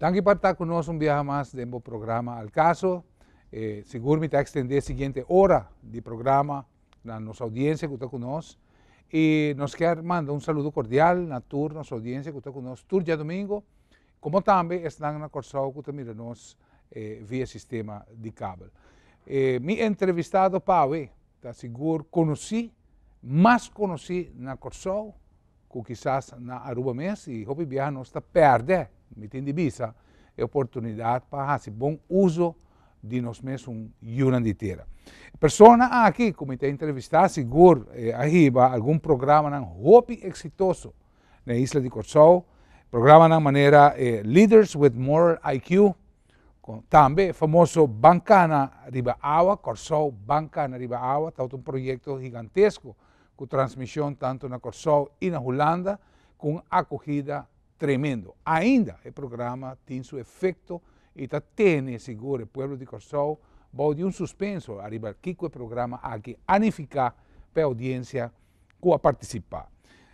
Danke por estar conosco um dia mais dentro do programa Al Caso. Eh, seguro me está estender a seguinte hora de programa na nossa audiência que está conosco. E nos quer mandar um saludo cordial na tour, nossa audiência que está conosco, tour dia domingo, como também estão na Corsol que mira nós eh, via sistema de cabo. Eh, me entrevistado Paue, está seguro, conheci, mais conheci na Corsol, que quizás mesmo, e hope viajar não está perde, me tem de visa, é oportunidade para fazer bom uso de nós mesmos um ano inteiro. Persona aqui, como te entrevistar, seguro, eh, arriba, algum programa não hope exitoso na isla de Corsol, programa na maneira eh, Leaders with More IQ, também famoso Bancana Riba Água, Corsol Bancana Riba Água, está um projeto gigantesco com transmissão tanto na Corsol e na Holanda, com acogida tremendo. Ainda o programa tem seu efeito e está tendo seguro o povo de Corsol vou de um suspenso arriba com o programa aqui anificar para a audiência que a participar.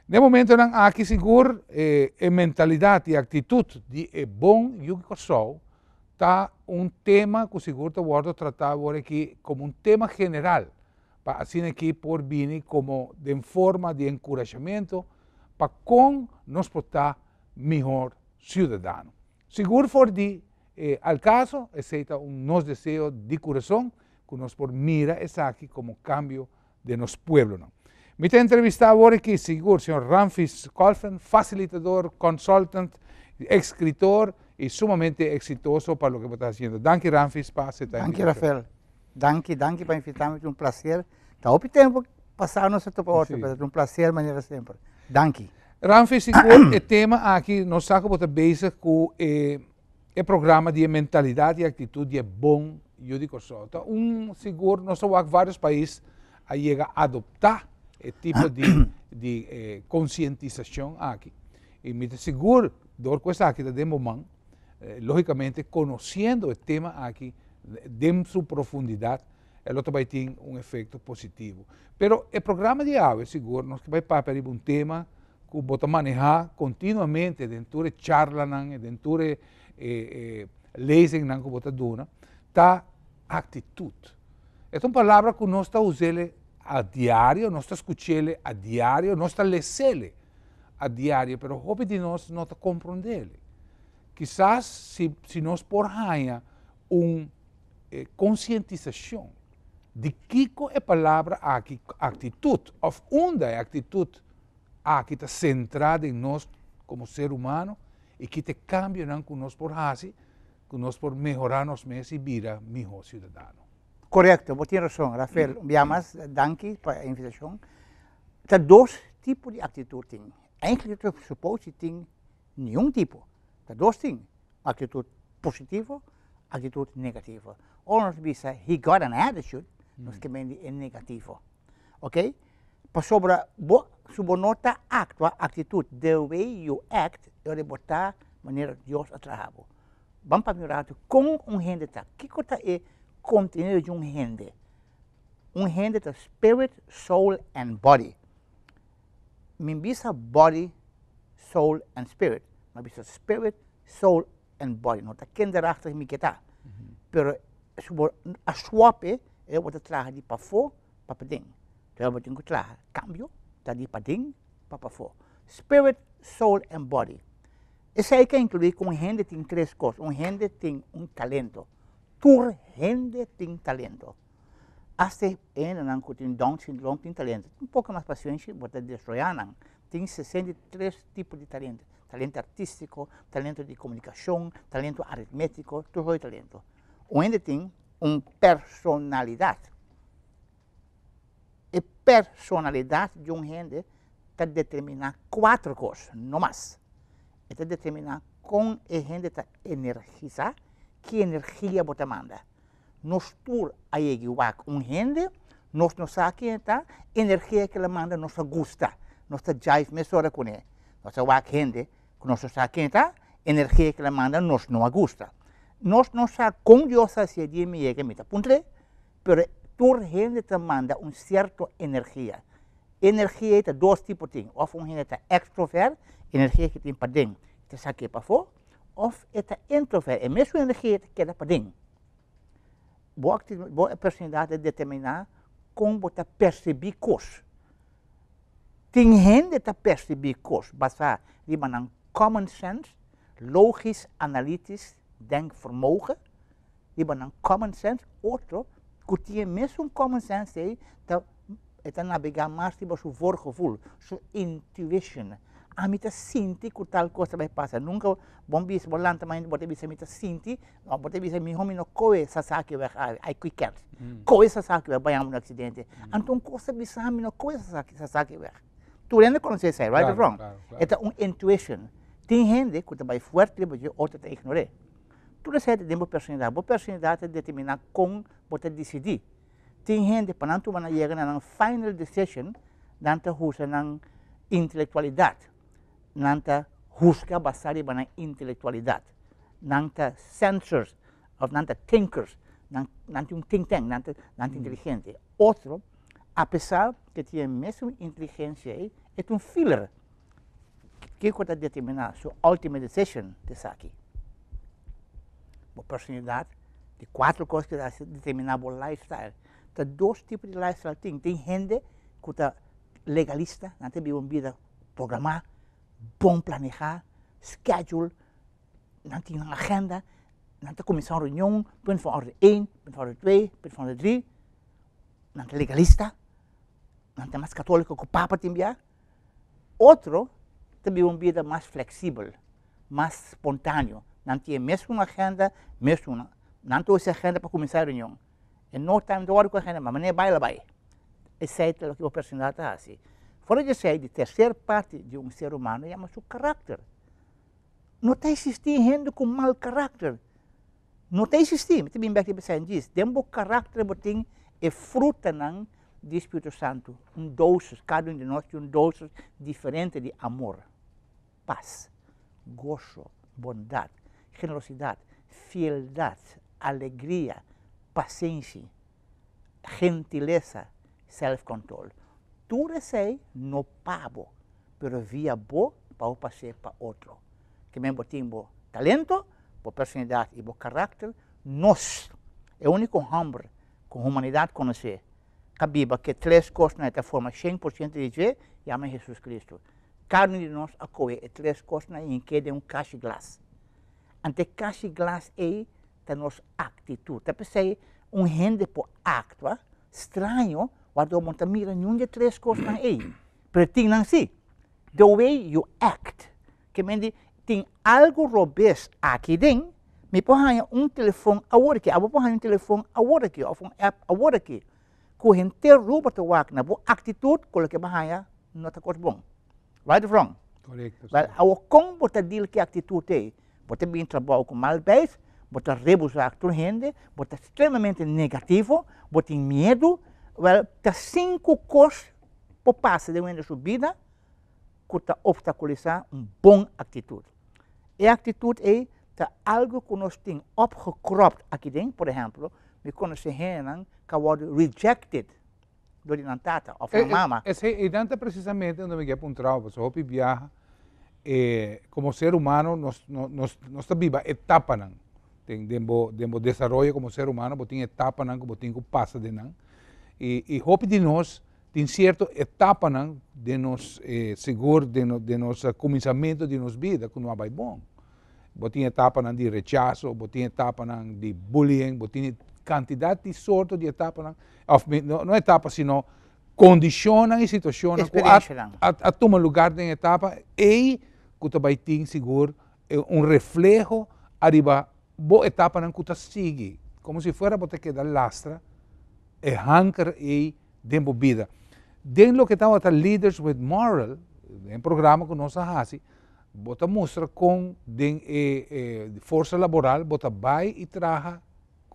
No momento, aqui seguro eh, a mentalidade e atitude de é bom e o Corsol está um tema que seguro está tratar agora aqui como um tema general assim aqui por vir como de forma de encorajamento para com nós estar melhor cidadão. Seguro for de eh, al caso, aceita um nosso desejo de coração que nós por mira essa aqui como cambio de nosso pueblo. Não. Me tem entrevistado agora aqui, seguro, senhor Ramfis Colfen, facilitador, consultant, escritor e sumamente exitoso para o que está fazendo. Danke, Ramfis, para aceitar Danke, Rafael. Danke, danke para invitar-me. É um prazer. Está o tempo passar nosso tempo outro, mas é um prazer, maneira sempre. Danke. Ramfis, seguro, o tema aqui, nós estamos basic com eh, o programa de mentalidade e atitude é bom, eu digo só. Então, um seguro, nós só vários países a chegar a adotar esse tipo de, de eh, conscientização aqui. E me seguro, dor coisa aqui de momento, eh, logicamente, conhecendo o tema aqui, de sua profundidade, ela vai ter um efeito positivo. Pero o programa de ave, seguro, nós vai para um tema que vamos manejar continuamente dentro de charla, dentro de eh, eh, na computadora, está atitude. É uma palavra que nós estamos usando a diário, nós estamos escutando a diário, nós estamos lendo a diário, mas houve de nós não compreender. Quizás se, se nós por uma eh, conscientização de que é a palavra atitude, of onde é a atitude aqui está centrada em nós como ser humano, e que te cambiarão com nós por fazer, com nós por melhorar nos meses e vida melhor cidadão. Correto, você tem razão, Rafael. Mm. Biamas, danke para a invitação. Tem dois tipos de atitude. Eigenlijk eu suposto que tem nenhum tipo. Tem dois tipos. Atitude positiva, atitude negativa. Ou nós bisa, he got an attitude, nós que é negativo. Ok? Para sobre, sobre nota actua, atitude, the way you act, eu de botar maneira Deus a trabalho. Vamos para mirar como um rende está. que coisa é contenido de um rende? Um rende está spirit, soul and body. Min bisa body, soul and spirit. Mas bisa spirit, soul and body. Não está quem daarachter me que está. Pero a swap é o que traga de para fora para dentro. Então eu tenho que traga cambio, está de para dentro para fora. Spirit, soul and body. Isso aí que incluir que um gente tem três coisas. Um gente tem um talento. Tu gente tem talento. Até ainda não tem Down syndrome tem talento. Um pouco mais paciência, botar destroyar não. Tem 63 tipos de talento. Talento artístico, talento de comunicação, talento aritmético, tudo é talento. Um gente tem uma personalidade. A personalidade de um gente está determinar quatro coisas, não mais. Itu determinar com a gente está energizar, que energia você manda. Nós tur aí wak um gente, nós não sabemos tá energia que ela manda nós gusta, nós jive mesora com ele. Nós wak gente, que nós sabemos tá energia que ela manda nós não gusta. Nós não sabemos com Deus assim de me chega mita puntre, pero tur gente te manda um certo energia. Energia é dois tipos de, ou um gente está extrovert energia que tem para dentro, te saque para fora, of eta introvert. E mesmo energia que era para dentro. Boa boa personalidade determinar como você perceber coisas. Tem gente que perceber coisas, basta die man common sense, logisch, analytisch denkvermogen, die man common sense, outro, que tinha mesmo common sense aí, então, é navegar mais tipo seu voorgevoel, sua intuition, a mim sinti que tal coisa vai passar. Nunca bom bis bolan também bote bisa mita sinti, bote bisa mi homi no koe sasaki vai ai quicker. Koe sasaki vai banhar um acidente. Então coisa bisa mi no koe sasaki sasaki vai. Tu lembra quando você sai, right or wrong? É um intuition. Tem gente que vai forte, mas outra te. Tudo isso é de uma personalidade. Boa personalidade é determinar como você decidir. Tem gente, para não tomar chegar na final decision, danta usa na intelectualidade nanta husga basari bana intelectualidade, nanta sensors, of nanta thinkers, nanta um think tank, nanta, nanta mm. inteligente. Outro, apesar que tem a mesma inteligência, é um filler que pode determinar sua última decisão de aqui. Uma personalidade de quatro coisas que determinar o lifestyle. Tem dois tipos de lifestyle. Tem, tem gente que é legalista, não tem uma vida programada, bom planejar, schedule, nanti een agenda, nanti começar uma reunião, punt van orde 1, punt van orde 2, punt van orde 3, nanti legalista, nanti mais católico que o Papa tinha. Outro, também uma vida mais flexível, mais espontâneo, nanti é mesmo uma agenda, mesmo uma, nanti essa agenda para começar a reunião. E no time de hora com a agenda, mas não é baila vai. Exceto o que o personagem está assim. Fora de ser de terceira parte de um ser humano, é o caráter. Não está existindo gente com mau caráter. Não está existindo. Tem bem que você diz. Dembo caráter botem é fruta não do Espírito Santo. Um doce, cada um de nós tem um doce diferente de amor, paz, gozo, bondade, generosidade, fieldade, alegria, paciência, gentileza, self-control tu recei no pabo, pero via bo para passar para outro. Que mesmo timbo talento, por personalidade e por caráter, nós, é o único homem com humanidade conhecer. Cabiba que três coisas na forma 100% de Deus, chama Jesus Cristo. Um de nós acolhe e três coisas em que de um caixa glass. Ante caixa glass é a nossa atitude. Tá pensei um rende por acto, estranho, waardoor men te mira nenhum de três coisas. Pero tem não si. The way you act. Que men tem algo robês aqui dentro, me põe um telefone agora aqui, eu põe um telefone agora aqui, ou um app agora aqui. Wak na boa atitude, com que bahaya, está coisa bom. Right or wrong? Correto. Well, ao como você deal que atitude é, você bem trabalho com malbés, você rebusar com gente, você extremamente negativo, tem medo, Well, tá cinco coisas por passo de uma subida que está obstaculizar uma boa atitude. E a atitude é tá algo que nós temos opgekropt aqui dentro, por exemplo, me conhece gente que wordt rejected door die tata of a mama. É, é, é precisamente onde me quer apontar, você hopi viaja, eh, como ser humano, nós, nós, nós viva etapa não. Tem, dembo, dembo desenvolvimento como ser humano, tem etapa como tem que passar de não. E, e hope de nós tem certa etapa não, de nos eh, seguro de, no, de nosso começamento de nossa vida que não vai bom. Botin etapa não de rechaço, botin etapa não de bullying, botin quantidade de sorte de etapa não, não, não etapa, sino condicionam e que a, a, a toma lugar de etapa e que vai ter seguro um reflejo arriba boa etapa não que tu sigue, como se fosse você que dar lastra e hanker e dembo vida. Den lo que estava a Leaders with Moral, um programa que nós fazemos, bota mostra com den eh, eh, força laboral, bota vai e traga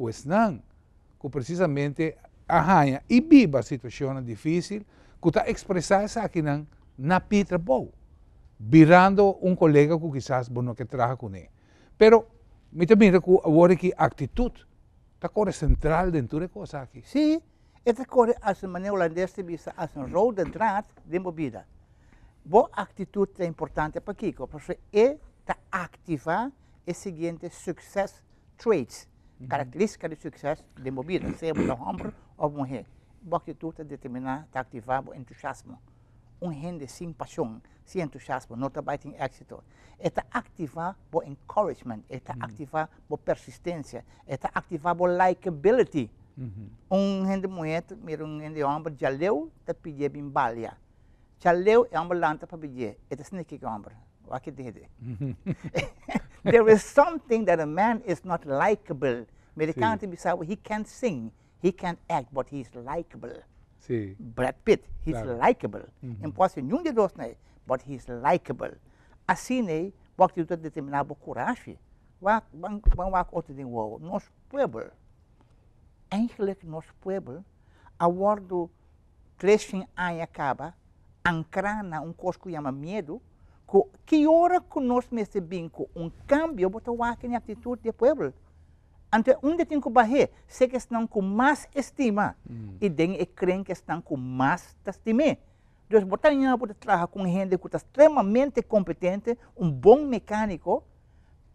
com esnan, que precisamente arranha e viva a situação difícil, que está essa aqui na pitra boa, virando um colega que quizás bueno que traga com ele. Pero, me também agora que atitude Está core central dentro de coisa aqui. Sim, esta core, as maneira holandesa, as um rode draad de movida. Boa atitude é importante para Kiko, porque é tá ativa é seguinte success traits, características de sucesso de vida, seja de homem ou mulher. Boa atitude determinar, tá ativar o entusiasmo. Um gente sem paixão, sem entusiasmo, não trabalha em êxito. Está ativar o encouragement, está ativar a persistência, está ativar o likability. Um gente mulher, mira um gente homem, já leu, tá pedir bem balha. Já leu, é uma lanta para pedir. Está sneaky homem. O que dede? there is something that a man is not likable. Mericante sí. Bissau, he can sing, he can act, but he's likable. Sí. Brad Pitt, he's claro. likable. Mm -hmm. Impossível nenhum de he is But he's likable. Assim, né? Porque ele determinar por coragem, vão a corte de uau. Nosso pueblo, eigenlijk nosso pueblo, awardo crescem a acaba, ancrana um cosco chama medo, que hora que nós com um cambio, botar wak em atitude do povo. Ante onde tem que barrer, se que estão com mais estima e den e creem que estão com mais estima. Então, botar em para trabalhar com gente que está extremamente competente, um bom mecânico,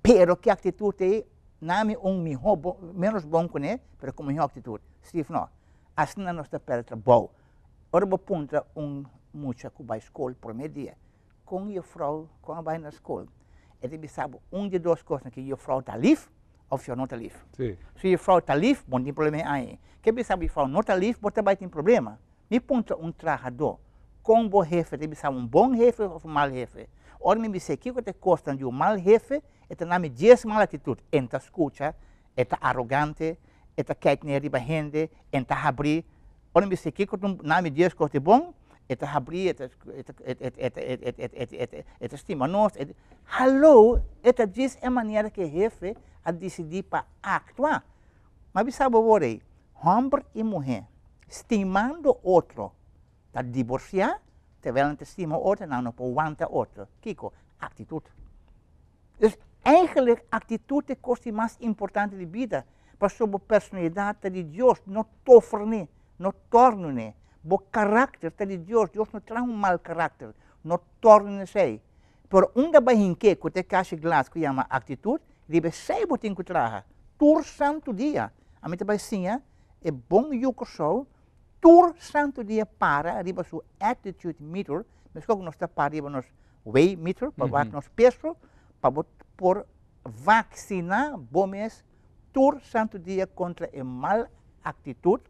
pero que atitude é name um melhor, menos bom que ele, pero com melhor atitude. Steve, não. Assim não está perto bom. Ora, vou ponta um mucha que vai à escola por meio dia com a vrouw kwam bij naar school. En sabe bestaan om de doorskosten dat que vrouw te tá lief of ou não tá te lief. Sim. Se a vrouw está lief, bom, tem problema aí. Que bestaan je vrouw not te tá lief, bom, também tem problema. Me ponta um trabalhador com bom jefe, tem bestaan um bom jefe ou um mal jefe. Ora, me disse que te custa de um mal jefe, é na me 10 mal atitude. Enta escuta, é arrogante, é quieto naar de behende, é abrir. Ora, me disse que na me 10 custa bom, את הברית, את estima nós, Hello, esta diz é maneira que jefe a decidir para actuar. Mas sabe o que agora, homem e mulher, estimando outro, para divorciar, terwijl het estimar outro, não aguenta outro. Kiko, atitude. Dus eigenlijk atitude kost mais importante de vida, para sua personalidade de Deus, não torne, não torne. O caráter de Deus, Deus não traz um mau caráter, não torne se. Por onde vai em que, te caixa glass que chama atitude, deve ser o que traga. Tur santo dia. A mim sim, é bom e o tur santo dia para, riba su attitude meter, mas como nós está para riba nos way meter, para Uhum. uhum. nos peso, para por vacinar bomes, tur santo dia contra a mal atitude,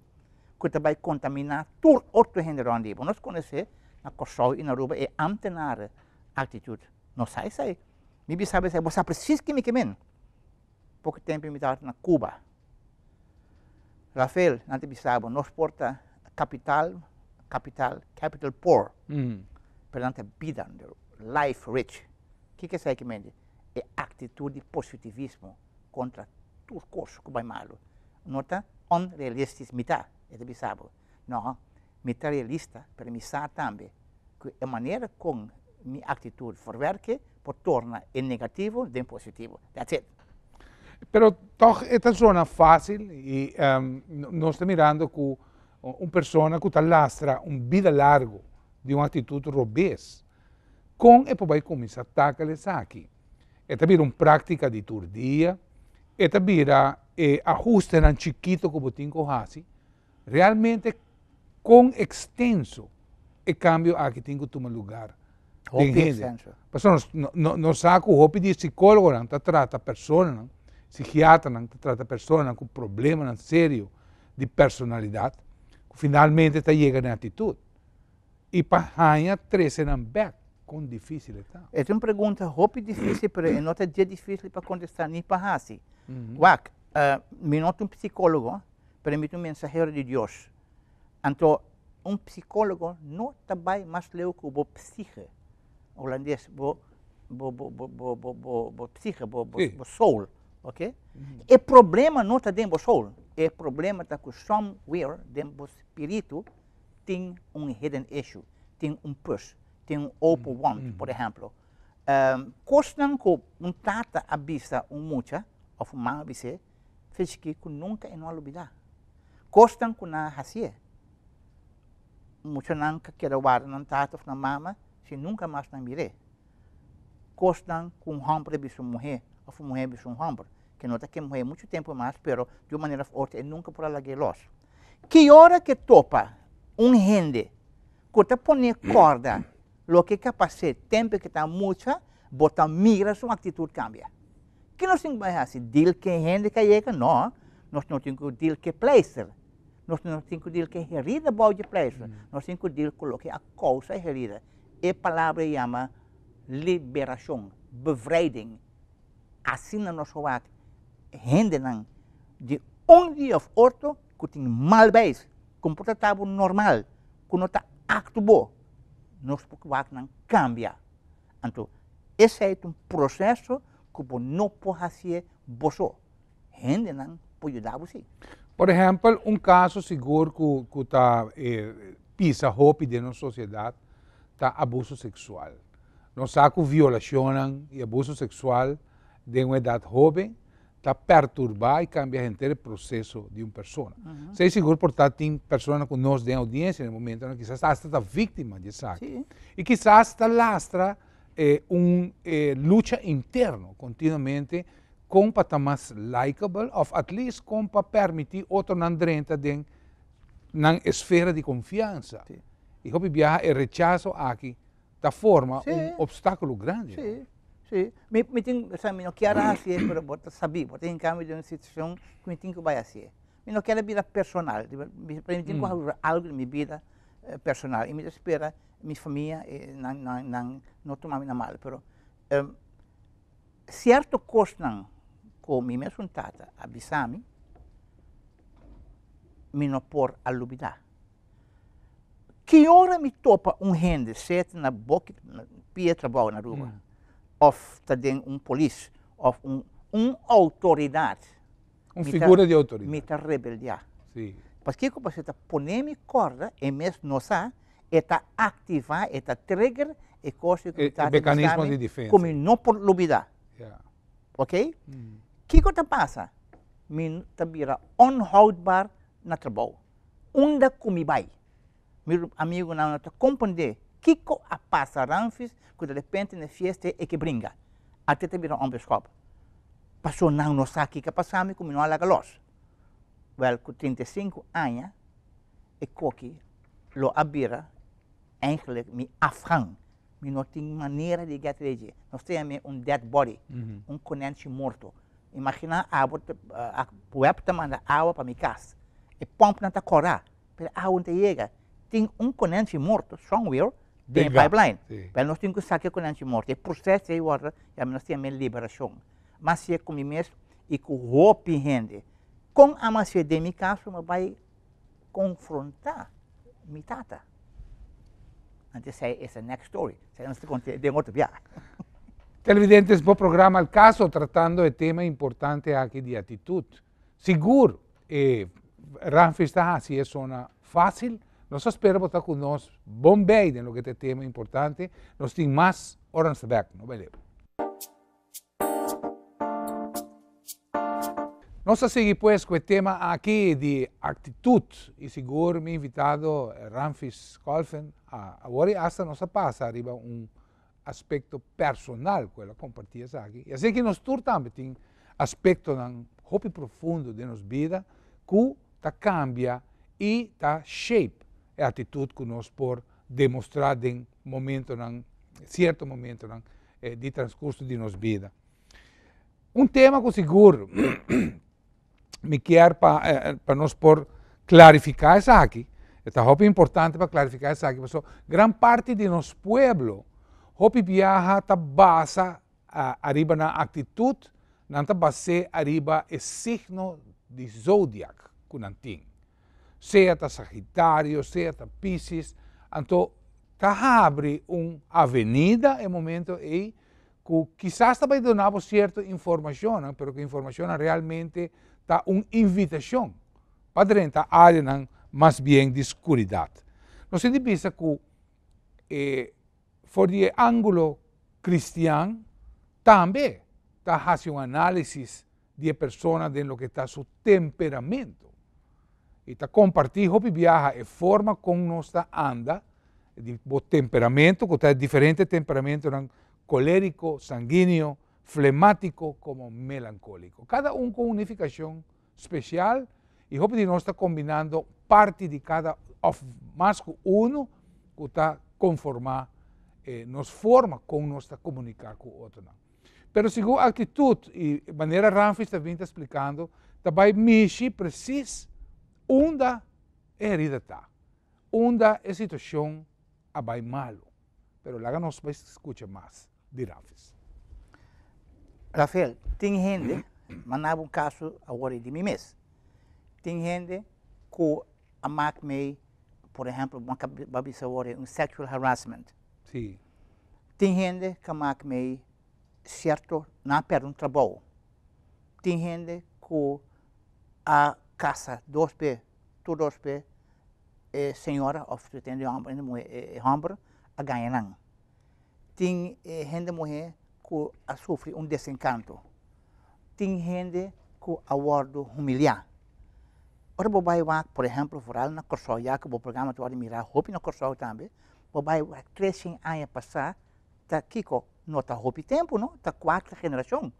que também contaminar tur outro gênero onde nós conhecemos na Kosovo e na Aruba é antenar atitude. Não sai, sai. Me sabe, sai, você precisa que me quemen. Pouco tempo me na Cuba. Rafael, nanti bisa nós porta capital, capital, capital poor, Uhum. perante vida, life rich. O que que é que mente? É atitude positivismo contra tudo que vai malo. Nota unrealistis e pensavo, no, materialista per pensare anche che in maniera con mia attitudine verwerken può tornare in negativo e in positivo. That's it. Però toch esta zona fácil y um, ehm, non está mirando con una persona che está lastra un vita largo di una actitud robés con e poi comincia a attaccare sacche. E tabira una pratica di turdia, e ti tabira un ajuste nan chiquito como tinko hasi, realmente com extenso e cambio aqui tem que tomar lugar. Hopi Tem extenso. Pessoas não não não sabe o hopi de psicólogo não tá trata pessoa não. Psiquiatra não tá trata pessoa não com problema não sério de personalidade. Que finalmente está chega na atitude. E para ganhar treze não back com difícil tá É uma pergunta roupa difícil, mas é nota dia difícil para contestar nem para assim. Wak, uh, me nota um psicólogo, mim um mensageiro de Deus. Então, um psicólogo não trabalha mais leu que o psique. Holandês, o psique, bo soul, ok? E problema não está dentro do soul, é problema está que somewhere dentro do espírito tem um hidden issue, tem um push, tem um open want, por exemplo. Um, Kostan ko um tata abisa um mucha, ou um mãe abise, fez que nunca não olvidar. Kostan ko na hasie. Mucha nang kakira war ng tata na mama, si nunca mais na mire. Kostan kung hampre biso muhe, of uma mulher um homem, que nota que morrer muito tempo mais, pero de uma maneira ou ele nunca por alaguer los. Que hora que topa um rende, que põe corda, lo que capacete, tempo que está mucha, bota migra, sua atitude cambia. Que nós temos que fazer? Deal que rende que chega? Não. Nós não temos que deal que pleister. Nós não temos que deal que herida bode pleister. Nós temos que o que a causa herida. E a palavra chama liberação, bevrijding. Assim na nossa wak, rende não. De um dia of outro, que tem mal bem, comportado normal, que não está acto bom, nós wak não cambia. Então, esse é um processo que não pode você. Gente não pode ajudar você. Por exemplo, um caso seguro que está eh, pisa roupa de nossa sociedade está abuso sexual. Nós sabemos violação e abuso sexual de uma idade jovem está perturbar e cambiar inteiro o processo de uma pessoa. Uhum. Sei seguro, portanto, tem pessoas que nós temos audiência no momento, que quizás está vítima de isso. E quizás está lastra eh, un eh, lucha interno continuamente com para estar mais likable, ou at least com para permitir outro andrenta de na esfera de confiança. Sim. E como viaja e rechazo aqui, da forma sim. um obstáculo grande. Sim, sim. Me, me tem, sabe, não quero assim, mas eu sabia, eu tenho cambio de uma situação que me tem que vai assim. Eu não quero vida personal, me permitir hum. algo na minha vida personal. E me espera minha família não, não, não, não tomar mal, pero um, certo coisa com minha mesma tata avisar-me, me não por alubidar. Que hora me topa um rende, sete na boca, na pia trabalho na rua, mm. ou tá um polícia, ou um, um autoridade. Um figura ta, de autoridade. Me tá rebeldear. Sim. Porque como você está ponendo corda, e mesmo não sabe, está ativar, está trigger e coisa que está mecanismo de defesa. Como não por lubida. Yeah. Ok? Mm. Que que passa? Min tabira onhoudbaar na trabalho. Onde comi vai? Meu amigo não está compreender que que a passa ranfis que de repente na festa e que brinca. Até tabira um biscopo. Passou não não sabe que passamos como não alaga los. Well, com 35 anos, e coque lo abira eigenlijk me afhang. Me não tem maneira de get ready. Nós temos um dead body, uhum. um conente morto. Imagina a água, a web manda água para minha casa. E pompa não está correr. Mas a água não chega. Tem um conente morto, somewhere, dentro do pipeline. Mas nós temos que sacar o conente morto. E o processo é agora, nós temos liberação. Mas se é com mesmo e com roupa e rende. Com a macia de minha casa, vai confrontar minha tata. Antes say it's a next story. Se non sto de outro viaje. Televidentes, bom programa al caso tratando de tema importante aqui de atitude. Seguro, eh, Ranfi está assim, é zona fácil. Nós esperamos estar conosco, bom bem no que é tema importante. Nós temos mais horas back, não beleza? Nós seguimos pues com o tema aqui de atitude e seguro meu invitado Ramfis Colfen agora hasta nos passa arriba um aspecto personal que ela compartilha aqui. E assim que nós também tem aspecto nan hopi profundo de nossa vida que ta cambia e ta shape a atitude que nós por demonstrar em momento nan certo momento nan, eh, de transcurso de nossa vida. Um tema que seguro me quer para eh, pa nós por clarificar aqui. Esta é importante para clarificar isso aqui. Porque gran parte de nosso pueblo, hopi viaja ta basa uh, arriba na atitude, nanta base arriba e signo de zodiac kunanting. Seja ta Sagitário, seja ta Pisces, então ta abre uma avenida em momento e que quizás também donava certa informação, mas que a informação realmente está uma invitação para dentro da área mais bem de escuridade. Nós se pensa que, eh, for de ângulo cristiano, também está fazendo uma análise de pessoa de lo que está seu temperamento. E está compartilhando e viaja a forma como nós anda, de temperamento, que está diferente temperamento colérico, sanguíneo, flemático como melancólico. Cada um com unificação especial e Hope nós está combinando parte de cada, of mais que um, que está conformar, eh, nos forma como nós está comunicar com o outro. Não. Pero segundo a atitude e maneira Ramfis também está explicando, também mexe preciso onde a herida está, onde a situação vai malo. Pero lá nós vamos escutar mais de Ramfis. Rafael, tem gente, mandava um caso agora de mim mesmo. Tem gente que a me, por exemplo, uma cabeça um sexual harassment. Tem gente que a me certo não perde um trabalho. Tem gente que a casa dois pés, tu dois pés, é senhora, ou se tem homem, a ganhar não. Tem gente mulher que a sofre um desencanto. Tem gente que a guarda humilhar. Ora, vou por exemplo, foral na Corsol, já que o programa pode mirar roupa na Corsol também. Vai três anos passar, tá Kiko, não tá roupa tempo, não? Tá quatro geração.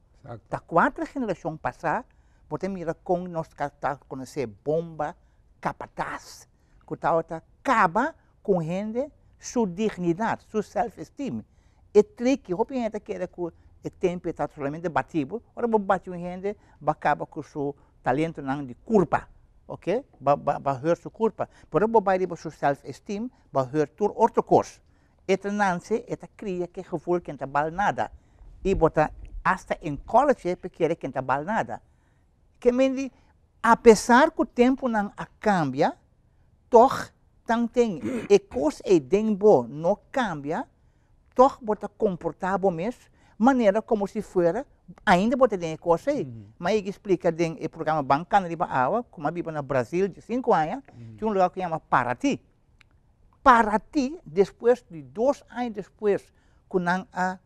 Tá quatro geração passar, você mira com nós tá conhecer bomba, capataz, que tá acaba com gente sua dignidade, sua self-esteem e trick, roupa gente que era com o tempo está solamente batido, ora vou bater um gente, acaba com o seu talento não de culpa, ok? Ba ba ba hör sua culpa, por vou bater o seu self-esteem, ba hör tur outro curso. Eta nance, eta cria que gevoel não bal nada. E bota hasta em college porque que não bal nada. Que mendi, apesar que o tempo não cambia, toch tem e coisa e dembo não cambia, toch bota comportável mesmo, maneira como se fosse, ainda bota tem coisa aí. Uhum. Mas ele explica den o programa bancana de Baáua, como vive no Brasil de cinco anos, uhum. tinha um lugar que chama Paraty. Paraty, depois de dois anos depois, que não a,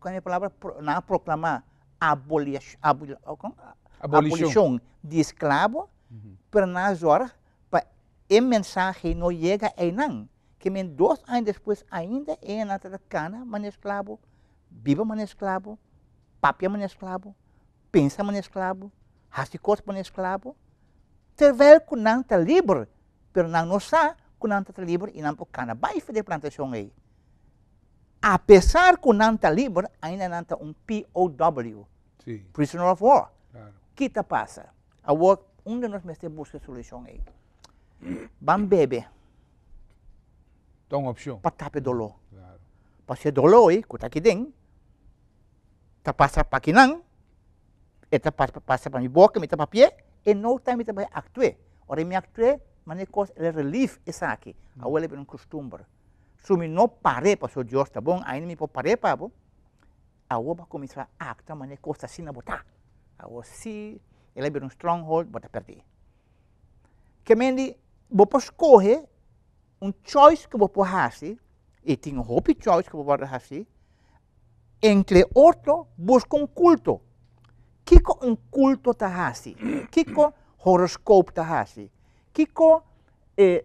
com a palavra, não proclamar abolição, abolição, abolição de escravo, uhum. para nas horas, para a mensagem não chega aí não que dois anos depois ainda é na cana, mas escravo, viva mas escravo, papia mas escravo, pensa hasicos mas escravo, terwijl que não está livre, pero sabe que não está livre e pode cana, vai fazer plantação aí. Apesar que não está livre, ainda está um POW. Prisoner of War. Claro. que está passa? Agora, um de nós busca solução aí. Vamos beber. Então, opção. Para tapar dolo. Claro. Para ser dolo, eh, kuta kiding. Ta passa para kinang. Eta passa passa para mi boca, mi tapa pie. E no time ta vai actuar. Ora mi actuar, mas é coisa é relief essa aqui. Mm. A ué um costume. Se mi não pare para so Deus tá bom, ainda me pode pare para bom. A ué vai começar a actuar, mas é coisa assim na botar. A ué se ele é um stronghold, bota perder. Que mendi, vou escolher um choice que você fazer, e tem um hobby choice que você pode fazer, entre outro, busca um culto. que um culto que horoscopo está fazendo? que eh,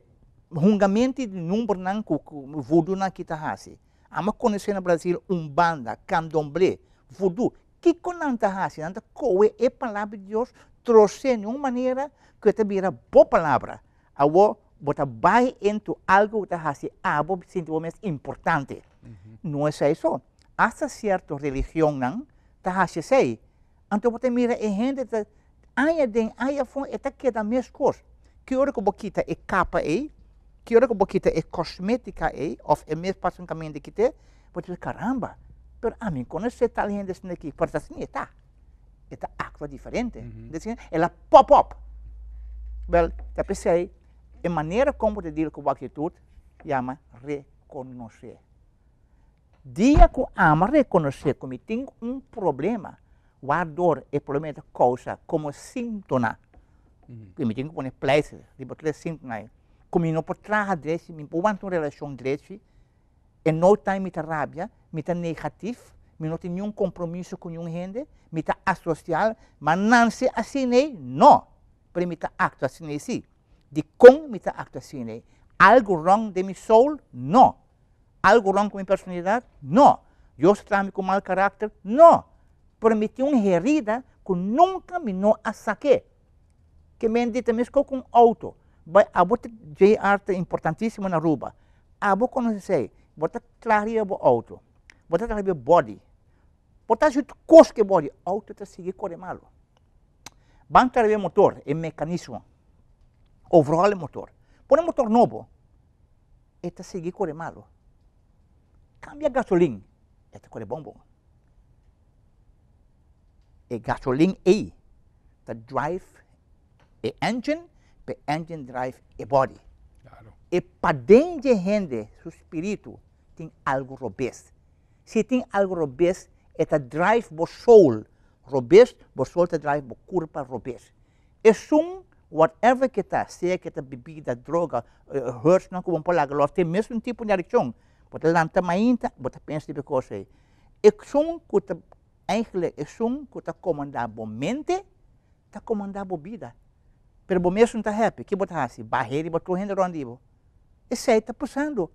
julgamento de número não que voodoo está fazendo? Ama conhecer no Brasil um banda, candomblé, voodoo. que não está fazendo? Não coe a palavra de Deus, trouxe de uma maneira que te vira boa palavra. Agora, bota vai into algo que hace algo mais importante. Uhum. Não é isso. Hasta certa religião não, tá hace sei. Então você mira e gente tá aya den aya fon eta que da mesma coisa. Que hora que boquita é capa aí, que hora que boquita é cosmética aí, ou é mesmo praticamente que te, você diz caramba. Pero a mim você tá lendo isso aqui, por assim tá. Está actua diferente. Uhum. Ela pop up. Well, tá pensei a maneira como te digo com a atitude, chama reconhecer. Dia que ama reconhecer que tem um problema, a dor é problema de causa como sintoma. Que me tem que pôr place, de botar sintoma. Como não pode trazer direito, me pode uma relação direito, e não tem muita rabia, muita negativo, me não tem nenhum compromisso com nenhum gente, me está associado, mas não se assim, não. Para me está acto assim, sim de com mi actuazione. Algo wrong de mi soul? No. Algo wrong con mi personalidad? No. Yo estoy con mal carácter? No. Pero me tinha uma herida que nunca me não a. Que me dita, me com um auto. Vai, a bota JR é importantíssimo na Aruba. A bota conhecer, bota clareia o auto. Bota clareia o body. Bota junto cosque body. Auto tá seguir corre malo. Van clareia motor, é mecanismo. Overall é motor. Põe motor novo. E tá seguir corre malo. Cambia gasolina. E tá corre bom bom. E gasolina é. Tá drive e engine pe engine drive e body. Claro. E para dentro de gente, seu espírito tem algo robusto. Se tem algo robusto, é a drive bo soul robusto, bo soul te drive bo curva robusto. E um whatever que está, seja que está bebida, droga, uh, hurts, não como por lá, tem mesmo tipo de adicção. Bota lanta mainta, bota pensa de coisa aí. E sum que está, eigenlijk, é sum que está comandando a mente, está comandando a vida. Pero bo mesmo está happy, que botar assim, barreira e botou renda rondivo. Esse aí está passando.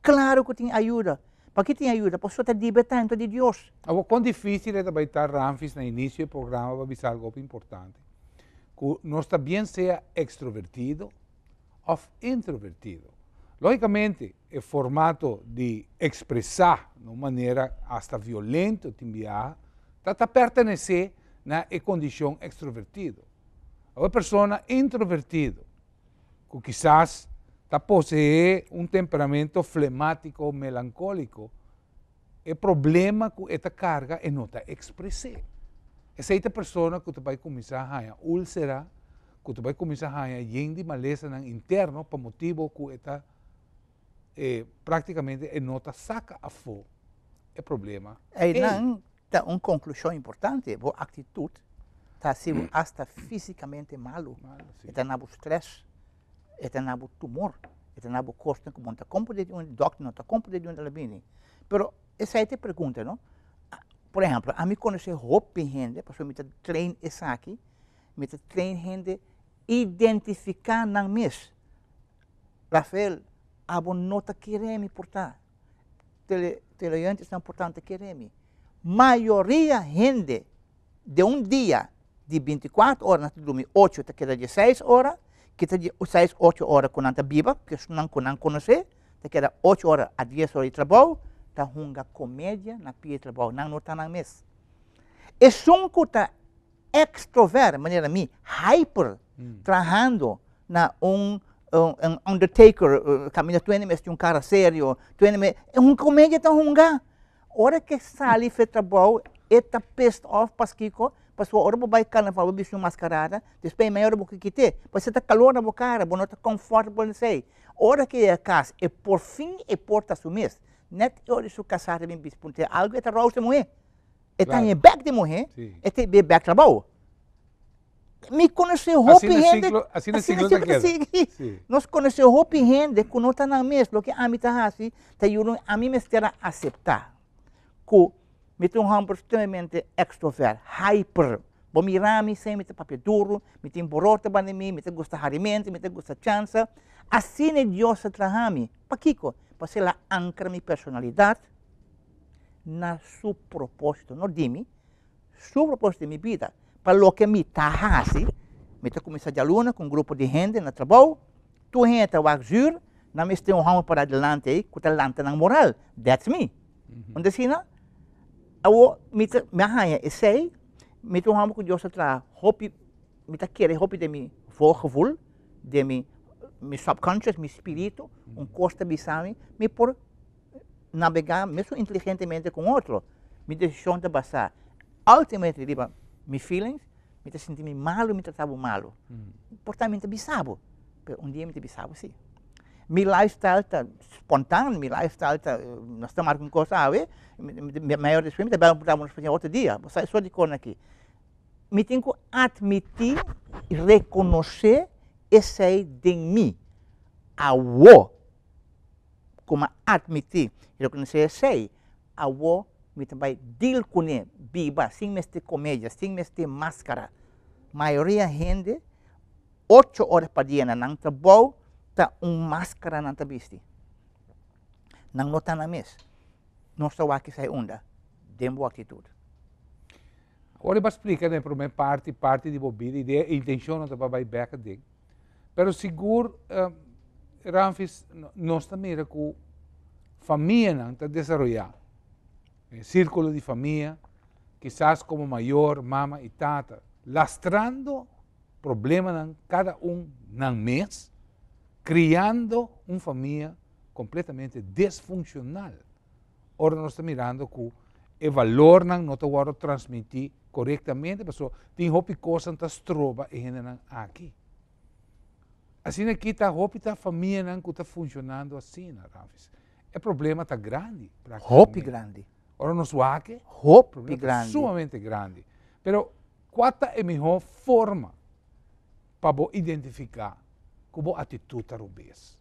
Claro que tem ajuda. Para que tem ajuda? Para só estar libertando de Deus. Agora, quão difícil é estar Ramfis no início do programa para avisar algo importante. Que nós também seja extrovertido ou introvertido. Logicamente, formato de expressar de uma maneira hasta violenta, timbiar, está a pertencer na condição extrovertido. Uma pessoa introvertida, que quizás está posee um temperamento flemático, melancólico, o problema com esta carga é não expressar. Essa é a pessoa que vai começar a ter úlcera, que vai começar a ter gente de maleza interno, por motivo que esta eh, praticamente não saca a fogo. É problema. É, não, uma conclusão importante, a atitude está sendo hasta fisicamente malo. Está na stress, está na tumor, está na costa como está como de um doctor não está como de um labini. Pero essa é a pergunta, não? Por exemplo, a mim conhecer roupa gente, porque me trein essa aqui, me trein gente identificar na mês. Rafael, a nota quereme portar. Tele, teleantes são importante quereme. Maioria gente de um dia de 24 horas, nós dormimos 8, te queda 16 horas, que te 6, 8 horas com nanta biba, que não não conhecer, te queda 8 horas a 10 horas de trabalho, tá hunga comédia na pia de trabalho, não não tá na mês. E sunco tá extrovert, maneira mi, hyper, hum. trabalhando na um um, um undertaker, uh, caminha tu mês de um cara sério, tu mês, é um comédia tá hunga. Hora que sai para trabalho, eta pissed off paskico, Paswa ora mo bay carnaval bis yung mascarada, depois maior mo kikite. Paswa ta calor na mo cara, bo ta comfortable sei. Ora que é cas, e por fim e porta sumis. Net ora su casar bem punte algo eta rouse moe. E tá em back de moe, e te be back trabalho. Me conheceu Hopi Rende. Assim da queda. Nós conheceu Hopi Rende, que não está na mesa, que a mim está assim, tá a mim me espera aceitar. Que met um hamburger extremamente extrovert, hyper. Bo mi rami sem met papel duro, met um borota ba mi, met gusta harimento, met gusta chance. Assim é Deus trahami. Pa kiko, pa ela ancra mi personalidade na su propósito, não dimi, su propósito de mi vida. Para lo que mi tahasi, me te começar de aluna com um grupo de gente na trabalho, tu gente o axur, na me tem um ramo para adelante aí, com talanta na moral. That's me. Mm -hmm. Onde sina? awo mita mahaya esei mita um ramo com Deus tra hope mita querer hope de mi voorgevoel de mi mi subconscious mi espírito um costa bisami me por navegar mesmo inteligentemente com outro mi decisão de passar ultimately mi feelings mi te senti mi malo mi tratavo malo mm. portanto bisabo um dia mi te bisabo sim mi lifestyle está espontâneo, mi lifestyle está, nós estamos com coisa a ver, maior de swim, também podemos fazer outro dia, você só de cor aqui. Me tenho que admitir e reconhecer esse aí de mim. A o, como admitir e reconhecer esse aí, a o, deal com ele, biba, sem este comédia, sem este máscara. Maioria gente, oito horas para dia na trabalho, ta um máscara na tabisti. Nang nota na mes. Nossa waki sai unda. Dembo atitude. Ora ba explica né, para parte parte de bobida, ideia intenção não tá vai back ding. Pero seguro uh, Ramfis nós também com família não tá Círculo de família, quizás como maior, mama e tata, lastrando problemas cada um no mês, criando uma família completamente disfuncional. Ora nós estamos mirando que o valor não nós vamos transmitir corretamente, porque tem roupa coisa que trova e gente aqui. Assim aqui está a roupa a família não está funcionando assim, Rafis. O problema está grande. Roupa grande. Ora não suaque, roupa grande. Sumamente grande. Pero qual é a melhor forma para identificar como atitude rubês?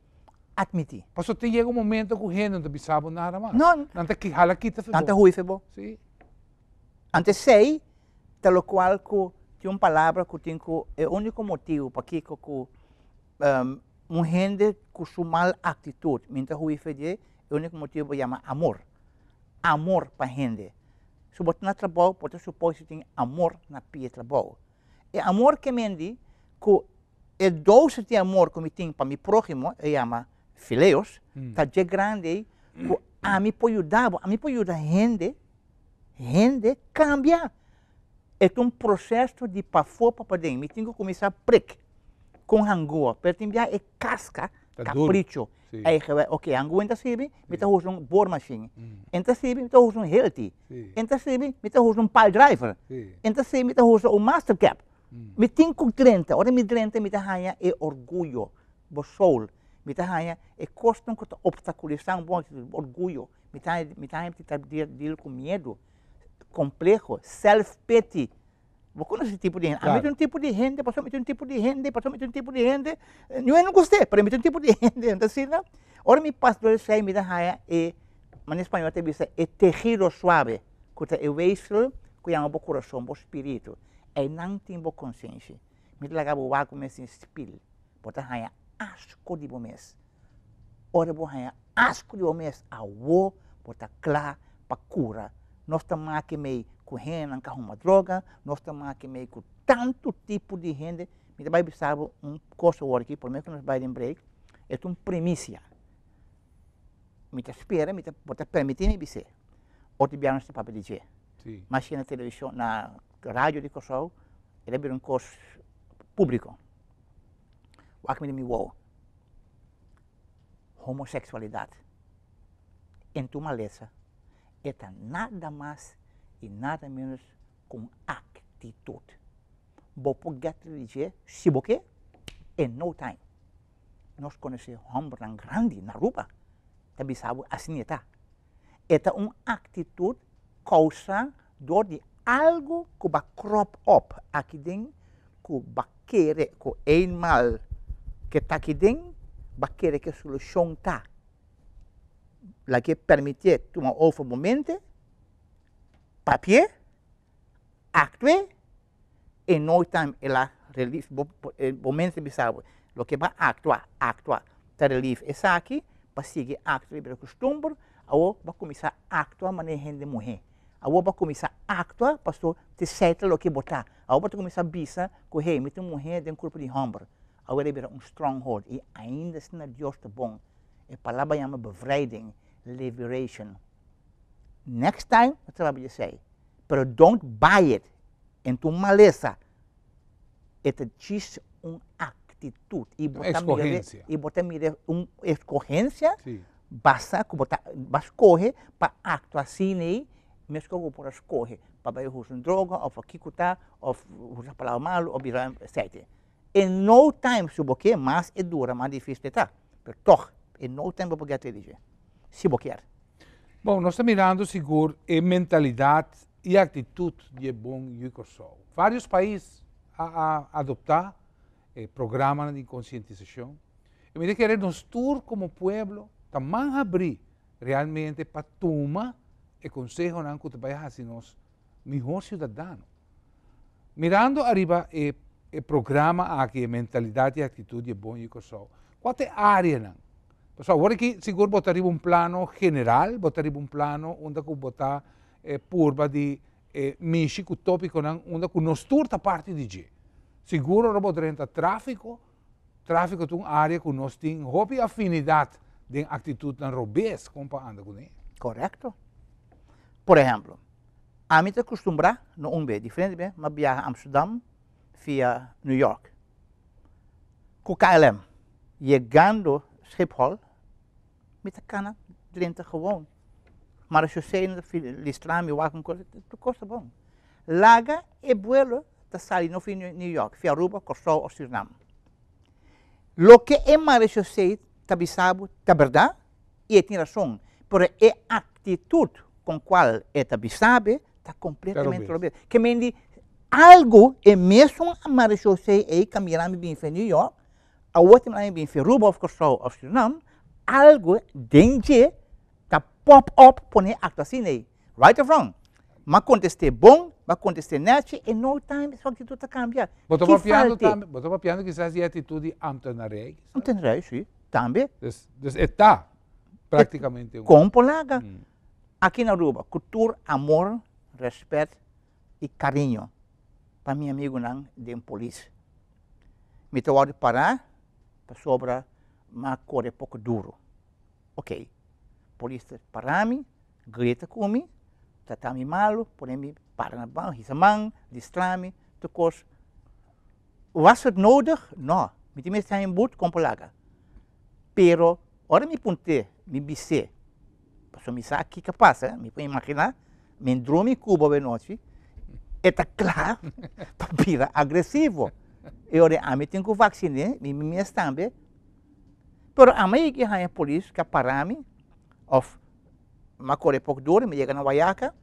admitir. Pastor, tem chega um momento que o gente não sabe nada mais. Não. Não tem que hala kita febo. Não febo. Sim. Antes sei, pelo qual que tem uma palavra que tem que é o único motivo para que que um, um gente com sua mal atitude, mentre rui fede, é o único motivo para chamar amor. Amor para gente. Se você não trabalha, você supõe que tem amor na pia trabalho. E amor que mendi, que é doce de amor que eu tenho para meu próximo, é chama fileos, mm. tá de grande, mm. a mim pode ajudar, a mim pode ajudar gente, gente cambia. É um processo de para fora para dentro. Me tenho que começar a prick com rangoa, para enviar é casca, tá capricho. Sí. Aí, ok, rangoa entra sibi, me tá usando um board machine. Mm. Entra sibi, me tá usando um healthy. Sí. Entra sibi, me tá usando um pile driver. Sí. Entra sibi, me tá usando um master cap. Mm. Me que 30, ora me 30, me tá é orgulho, bo soul. Mitahaya é costum que obstaculizar um bom orgulho. Mitahaya está deal com medo, complexo, self-pity. Vou conhecer esse tipo de gente. Claro. A mim tem um tipo de gente, passou um tipo de gente, passou um tipo de gente. Eu não gostei, para mim um tipo de gente. Então, assim, não? Ora, me pastor sai, me dá raia, e, mas em espanhol tem visto, é terrível suave. Que é o veículo que é um bom coração, um bom espírito. E não tem boa consciência. Me lá, o água, me espírito. Bota raia, asco de bomes. Ora bo haya asco de bomes a wo bota clá para cura. Nós estamos aqui meio com gente que uma droga, nós estamos aqui meio com tanto tipo de gente. Me vai sabe um coisa aqui, por menos que nós vai break, é uma premissa. Me espera, me bota permitir me dizer. Outro dia nós papel dizer. Mas na televisão, na rádio de Kosovo, ele é um curso público me wow. Homossexualidade. Em tua maleza, é nada mais e nada menos com atitude. Vou poder dizer, se você, em no time. Nós conhecemos homem grande na rua, também sabe assim está. É uma atitude causa dor de algo que vai crop up aqui dentro, que vai querer, que é mal que está aqui dentro, vai querer que a solução está. La que permitir tomar outro momento, papel, actuar, e no time ela relief, momento bizarro. Lo que vai actuar, actuar, tá relief essa aqui, para seguir actuar pelo costume, ou vai começar a actuar maneira de mulher. Aí vai começar a actuar, pastor, te certo o que botar. Aí vai começar a bisa, correr, meter mulher dentro do corpo de homem agora é um stronghold e ainda não Deus está bom. A palavra chama bevrijding, liberation. Next time, você vai dizer, pero don't buy it em tua maleza. É diz uma atitude e botar escorrência. E botar uma escorrência, basta botar, basta correr para actuar assim, né? mesmo que eu por escorrer para usar droga, ou para quicutar, ou usar palavra mal, ou virar, etc. In no time se você mas é dura, mais difícil de estar. Mas toch, in no time você pode dirigir. Se quer. Bom, nós estamos mirando seguro a mentalidade e atitude de bom Yucosol. Vários países a, a adotar eh, programas de conscientização. E me querer nos tour como pueblo, também abrir realmente para tomar o consejo que vai fazer nós melhor cidadão. Mirando arriba eh, e programa aqui mentalidade e atitude bom e coisa. Qual é a área não? Pessoal, agora que seguro botaria um plano general, botaria um plano onde que botar eh, purba de e misci cu tópico nan onda cu nosturta parte di G. Sicuro robo drenta tráfico, tráfico tu área cu nos ting hopi afinidade de atitude nan robes compa anda com ele. Correto. Por exemplo, a mim te acostumbrar no um B, diferente bem, mas viajar a Amsterdam via New York. Com KLM, chegando Schiphol, met de cana drinken gewoon. Maar als je zei, listrami, wagen, dat kost bom. Laga e vuelo da sali no fim New York, via Aruba, Corsol ou Suriname. Lo que é mais eu sei, tabisabo, tá verdade, e tem razão, pero é atitude com qual é tabisabe, está completamente roubado. Que me algo é mesmo mais eu sei, é caminhando bem para New York, a outra bem para Aruba, Corsol ou Suriname, algo dentro da pop-up pone acta sine. Right or wrong? Ma conteste bom, ma conteste net, e no time sua atitude cambia. Botou para piano também, botou para piano quizás de atitude amtenarei. Amtenarei, sim, também. Dus, dus está praticamente um. Com polaga. Hum. Aqui na Aruba, cultura, amor, respeito e carinho. Para meu amigo não, de um polícia. Me te parar, para sobrar ma cor é pouco duro. Ok. Polícia para mim, grita comigo, tratar-me malo, porém para na banca, risamang, distrai-me, tukos. Was het? Não. Me tem que em boot com polaga. Pero, ora me ponte, me bise. Passo me sa aqui capaz, me põe imaginar, me drome cubo de noite, está claro, para virar agressivo. Eu, a mim tenho que vacinar, me me também, Pero a mim que a polícia que parar me, of ma corre pouco duro, me chega na Guaiaca,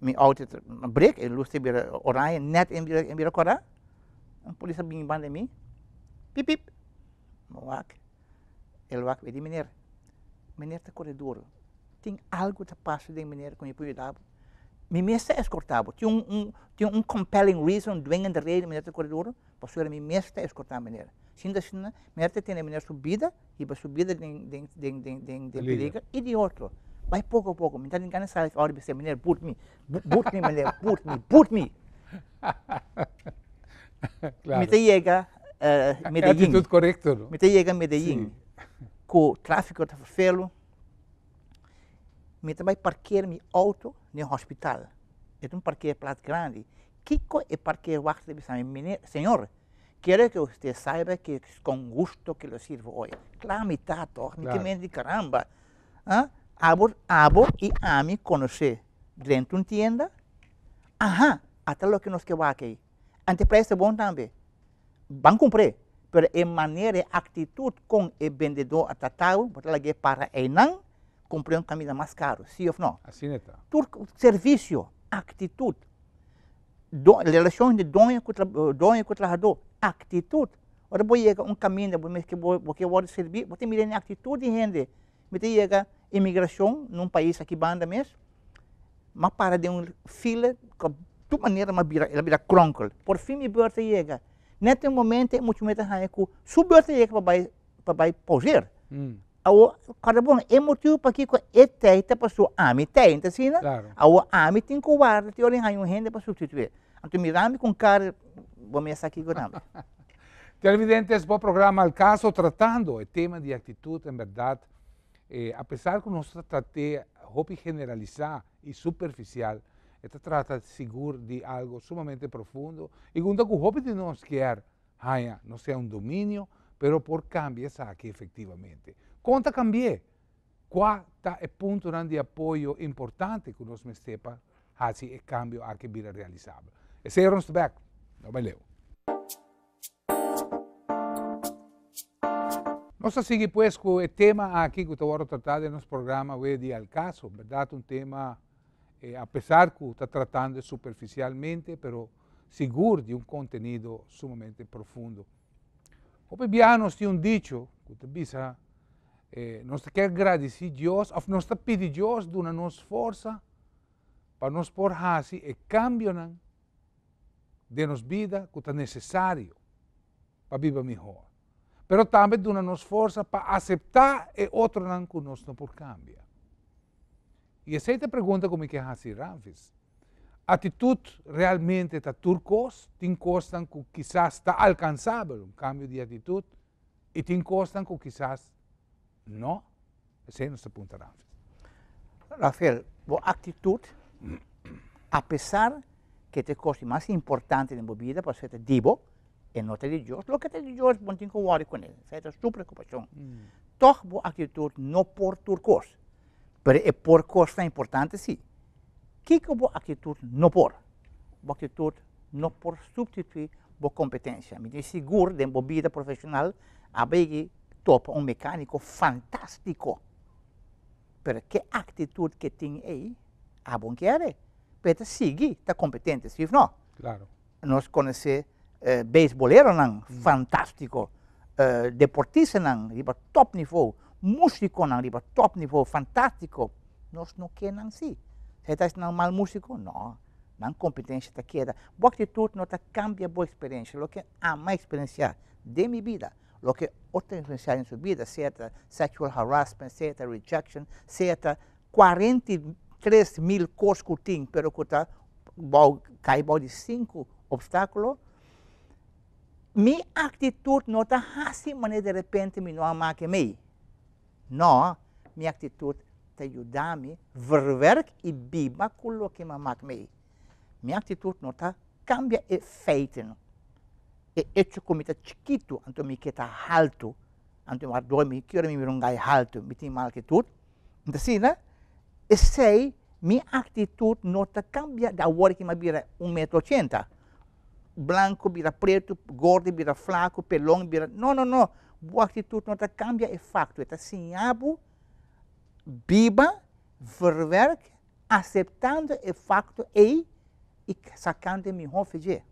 me auto break, ele luste bir oranje net in bir in bir kora. A polícia vem bande mim. Pip pip. Moak. Ele wak weet die meneer. Meneer te corre duro. Tem algo te passa de meneer com je dabo. Me meeste escortabo. Tinha um, um, tinha um compelling reason, dwingende reden meneer te corre duro. Pastor me meeste escortar meneer. Sinda sinda, meneer tem meneer subida e para subida de de de de de de periga e de outro. Vai pouco a pouco, me tá ninguém sabe a hora de ser meneer put me, put me meneer, put me, put me. claro. Me te chega uh, Medellín. Atitude correto, não? Me te chega Medellín. Com o tráfico de felo. Me também parquear meu auto no hospital. É um parqueio plato grande. Kiko é parqueio wacht de senhor, Quiero que usted saiba que es con gusto que lo sirvo hoy. Claro, mitad, toch? Claro. Me de caramba. ¿Ah? Abo, abo y a mí conocer dentro de una tienda. Ajá, hasta lo que nos queda aquí. Ante preço bom também. Van comprar. Pero en maneira, actitud com o vendedor atatado, porque para ele não comprar uma camisa mais caro, sim ou não? Assim está. Tudo serviço, atitude do, relação de dono com, dono com trabalhador, atitude. Ora, você chega um caminho, que você pode servir, você mira a atitude de gente. Você chega imigração num país aqui banda mesmo, mas para de uma fila, de maneira, mas vira, ela vira croncle. Por fim, me berta chega. Nesse momento, muito mais a com sua berta chega para para pousar. Hum. Awo, kada bom, é motivo para que é teita para sua ami teita, né? Claro. Awo, ami tem que guardar, tem olhem aí um rende para substituir. Então, mirame com cara, vou me aqui com nada. Televidentes, bom programa al caso tratando o tema de atitude, em verdade, eh, apesar que nós tratamos hobby generalizar e superficial, esta trata seguro de algo sumamente profundo e quando o hobby de nós quer, não seja um domínio, pero por cambio aqui efetivamente. Conta cambié. Qual é o ponto de apoio importante que nós sepa assim o cambio a que vira realizável. Esse é o back. Não me leu. Nós seguimos pues com o tema aqui que eu tratar no nosso programa de al caso, verdade? Um tema, eh, apesar que está tratando superficialmente, pero seguro de um conteúdo sumamente profundo. O bianos tem um dicho que te bisa eh, nós quer agradecer Deus, ou nós pedir Deus de uma força para nos pôr assim e cambio de nossa vida que é necessário para viver melhor. Pero também de uma força para aceitar e outro não que nós não por cambia. E essa é a pergunta como que é assim, Ramfis. atitude realmente está turcos, tem coisas que quizás está alcançável, um cambio de atitude, e tem coisas que quizás não. Esse é o nosso ponto, Rafael. Rafael, a atitude, apesar que te coisa mais importante na vida, para ser divo, e não de Deus, o que é de Deus, não tem que worry com ele, é a sua preocupação. Mm. Toch, a atitude não por turcos, mas é por coisa importante, sim. que que boa atitude não por? Boa atitude não por substituir boa competência. Me diz seguro de uma vida profissional, a top um mecânico fantástico. Pero que atitude que tem aí, a bom querer. Para seguir, está competente, sim não? Claro. Nós conhecemos eh, beisbolero não, mm. fantástico. Eh, deportista não, de top nível. Músico não, de top nível, fantástico. Nós não queremos assim. Você está sendo um mal músico? Não. Não competência está queda. Boa atitude não cambia boa experiência. O que a mais experiência de minha vida. O que outra experiência em sua vida, seja sexual harassment, seja rejection, seja 43 mil coisas que tem, pero que está cai de cinco obstáculos. Minha atitude não está assim, mas de repente me não ama que me. Minha atitude te ajudar-me verwerk e biba com o que me maak me. Minha atitude não está cambia e E hecho como está chiquito, então me que está alto, então eu dou me quero me um gai alto, me tem mal atitude. Então assim, né? E sei minha atitude não está cambia da hora que me vira 1,80m. Branco vira preto, gordo vira flaco, pelão vira... Não, não, não. Boa atitude não cambia e facto. Está assim, abo, biba, verwerk, acceptando o facto e, e sacando me fazer.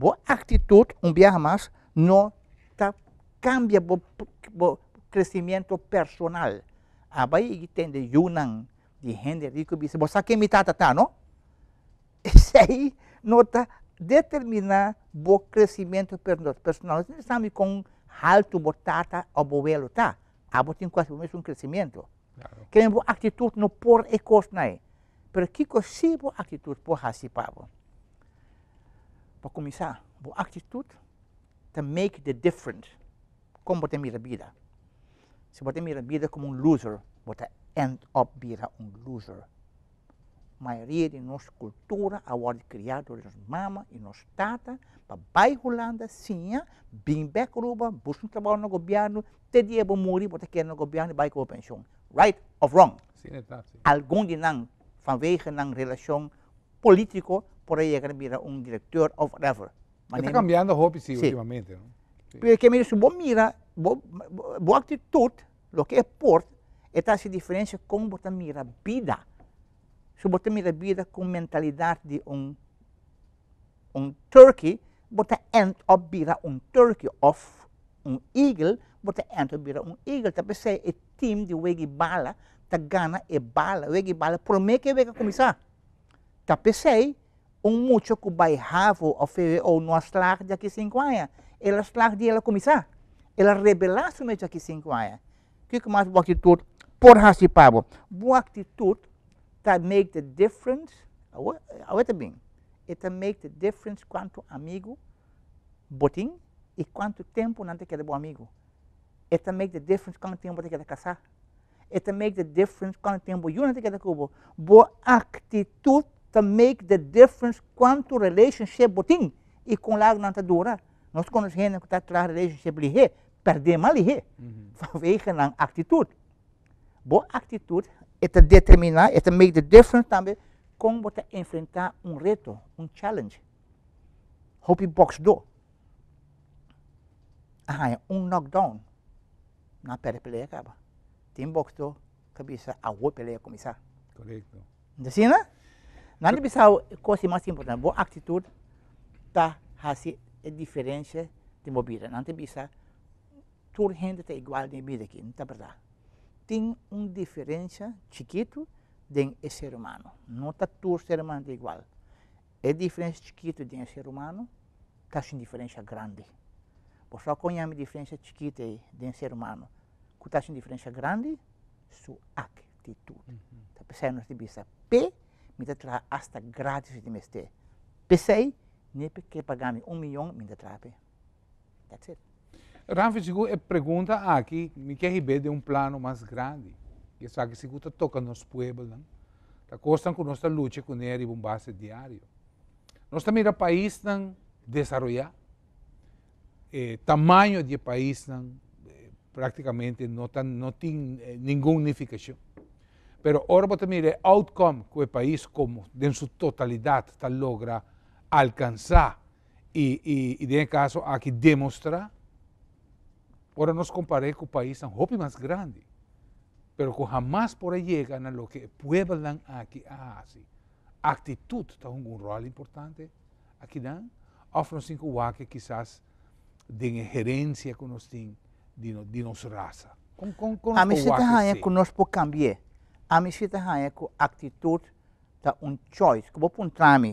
Boa atitude, um dia mais, não tá, cambia o crescimento personal. Abai tem de Yunnan, de Henrique Bisa, você que me tá, tá, não? Isso aí não está determinar o crescimento personal. Você sabe com alto botata ou boelo, tá? Abo tem quase mesmo crescimento. Claro. Querem boa atitude no por e coisa não Pero que boa atitude por hasipavo. Para começar, boa atitude to make the difference. Como você mira a vida. Se você mira a vida como um loser, você end up vira um loser. A maioria de nossa cultura, a hora criado de mama e nos tata, para bairro Holanda, sim, bem back ruba, busca um trabalho no governo, te dia vou morrer, você quer no governo e vai com a pensão. Right or wrong? Sim, é. Algum de nang, vanwege nang relação político, por aí é vira um diretor ou whatever. Está cambiando a sim, ultimamente, não? Porque me se boa mira, boa atitude, o que é por, é essa diferença como você mira a vida. Se você mira a vida com mentalidade de um, um turkey, você end up vira um turkey of um eagle, você end up vira um eagle. Tapi sa e team de wegi bala, ta gana e bala, wegi bala, por me que vega começar. Tapi sa um mucho que vai havo ou fe ou no slag de aqui cinco anos. Ela slag de ela começar. Ela rebelar se de aqui cinco anos. Que que mais boa atitude? Por hasipabo. Boa atitude ta make the difference. Aweta bem. It make the difference quanto amigo botim e quanto tempo não te quer bom amigo. It make the difference quanto tempo te quer casar. It make the difference quanto tempo you não te quer cubo. Boa atitude to make the difference quanto relationship botim e com lá não te dura. Nós conhecemos que está atrás relationship lihe, perder mal lihe. Vanwege een atitude. Boa atitude, het determinar, het make the difference também como você enfrentar um reto, um challenge. Hope box do. Ah, um knockdown. Na pele peleia acaba. Tem box do, cabeça, a outra peleia começar. Correto. Assim, né? Bisa coisa mais importante, boa atitude, tá, assim, é diferença de. Não bisa, toda gente é igual de vida aqui, não é verdade? Tem uma diferença chiquito, de um ser humano. Não está todo ser humano igual. É diferença chiquita de um ser humano, está uma diferença grande. Você só conhece a diferença chiquita de um ser humano. Que está uma diferença grande, sua atitude. Uhum. Está pensando de vista P, tra hasta gratis de meste. Pensei, nem porque pagar um milhão, me trape. That's it. Rafa, a pergunta aqui, me quer de um plano mais grande. E sabe que se você toca nos pueblos, não? Tá costan com nossa luta com ele um base diário. Nós também é país não desenvolvido. Eh, tamanho de país não eh, praticamente não, tem, não tem eh, nenhuma unificação. Pero ahora também é outcome que o país como em sua totalidade está logra alcançar e, e, e, em caso aqui demonstrar Ahora nos comparé con países un poco más grande, pero que jamás por ahí llegan a lo que pueblan aquí hace. Actitud está un rol importante aquí dan. Ofrecen cinco que quizás de gerencia nos tienen de, de nos raza. Con, con, con a mí se te que nos puede cambiar. A mí se te que actitud está un choice. Como puntrami,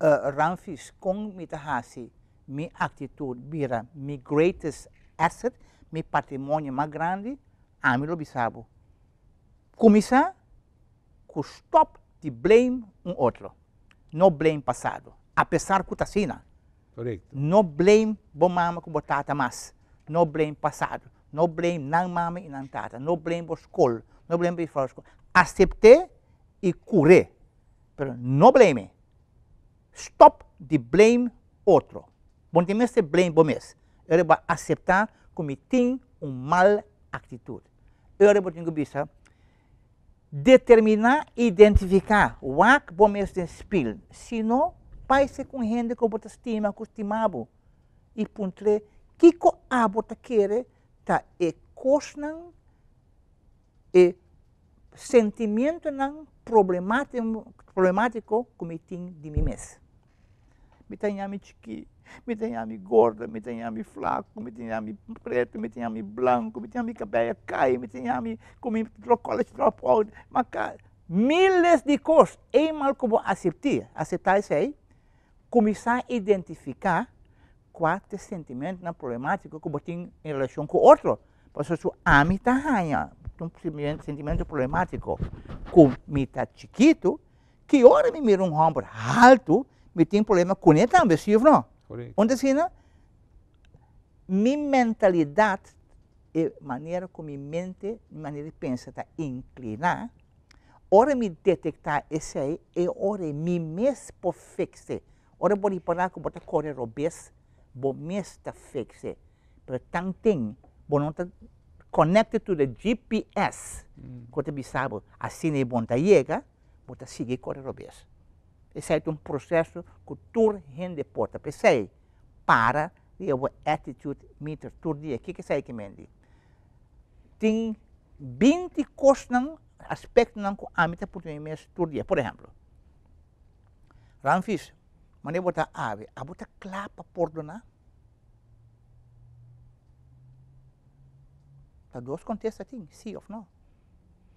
uh, eh, ranfis con mi tahasi, mi actitud vira mi greatest asset meu patrimônio mais grande, a mim lo Começar com stop de blame um outro. Não blame passado. Apesar que está assim. Correto. Não blame bom mama com botata mais. Não blame passado. Não blame não mama e não tata. Não blame bo escola. Não blame bo escola. Aceitar e curar. Pero não blame. Stop de blame outro. Bom, tem mais blame bom mês. Ele vai aceitar cometem uma mal atitude. Eu tenho bisa determinar, identificar o que vamos spil, se não, vai ser com gente que você estima, que estimado. E puntre, que ko a você quer, tá e cosnan e sentimento não problemático, problemático como tem de mim mesmo. Me a chiquinho me tenha-me gorda, me tenha-me flaco, me tenha-me preto, me tenha-me branco, me tenha-me cabelo cai, me tenha-me comi colesterol alto, mas miles de coisas. É mal como aceitar, aceitar isso aí, começar a identificar qual é o problemática que você tem em relação com o outro. Porque se a mim está um sentimento problemático com está chiquito, que hora me mira um ombro alto, me tem problema com ele também, sim não? Correto. Onde assim, minha mentalidade e maneira como minha mente, minha maneira de pensar está inclinada, ora me detectar esse aí, e ora me mes por fixe. Ora pode parar que bota correr robes, bo mes tá fixe. Tão tem, bo não tá connected to the GPS, mm. você sabe, assim é bom tá chega, bota seguir correr robes. Esse é um processo que toda gente porta. Pensei, para e a attitude meter todo dia. O que que sei que mendi? Tem 20 coisas, aspectos não a meta por mês todo dia. Por exemplo, Ramfis, mas eu botar ave, a botar clapa por dona. Tá dois contextos assim, sim ou não.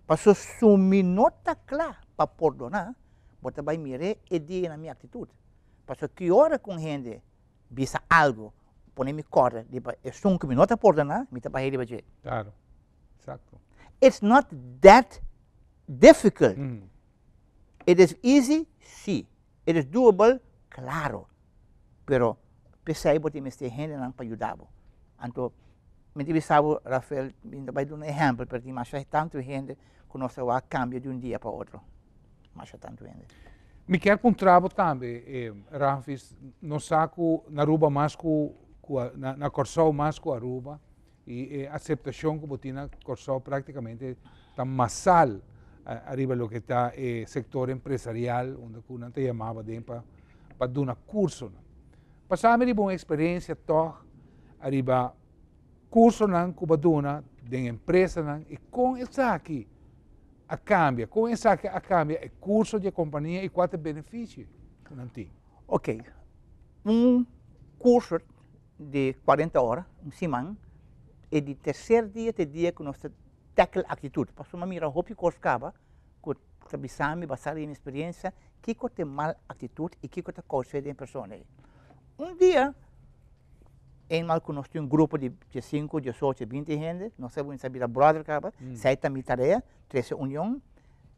Para sumir nota clara para por dona, bota vai mire e na minha atitude. Porque que hora com gente bisa algo, pone me corda, diba, é cinco minutos por dana, me tá para ele Claro, exacto. It's not that difficult. Mm. It is easy, sim. It is doable, claro. Pero, pensei botar me este gente não para ajudar. Então, me tive sabe, Rafael, vai dar um exemplo, porque mas tanto gente que nós cambia de um dia para outro mas tanto ainda. Me quer com trabo também, eh, Ramfis, no saco na Aruba mais com, na, na Corsol mais com Aruba e eh, aceitação que botina Corsol praticamente está massal arriba lo que está eh, sector empresarial, onde a te chamava para para dar um curso. Passamos de uma experiência toh arriba curso não que de empresa não, e com aqui a cambia, com essa a cambia, é curso de companhia e quatro benefícios não tem. Ok, um curso de 40 horas, um semana, e de terceiro dia até dia que nós tackle atitude. Passou uma mira roupa e acaba, que sabisame, baseado em experiência, que que tem mal atitude e que que tem coisa de pessoa. Um dia, em mal que nós temos um grupo de 5, 18, 20 gente, nós sabemos saber a brother acaba, hum. sai também tarefa, 13 união,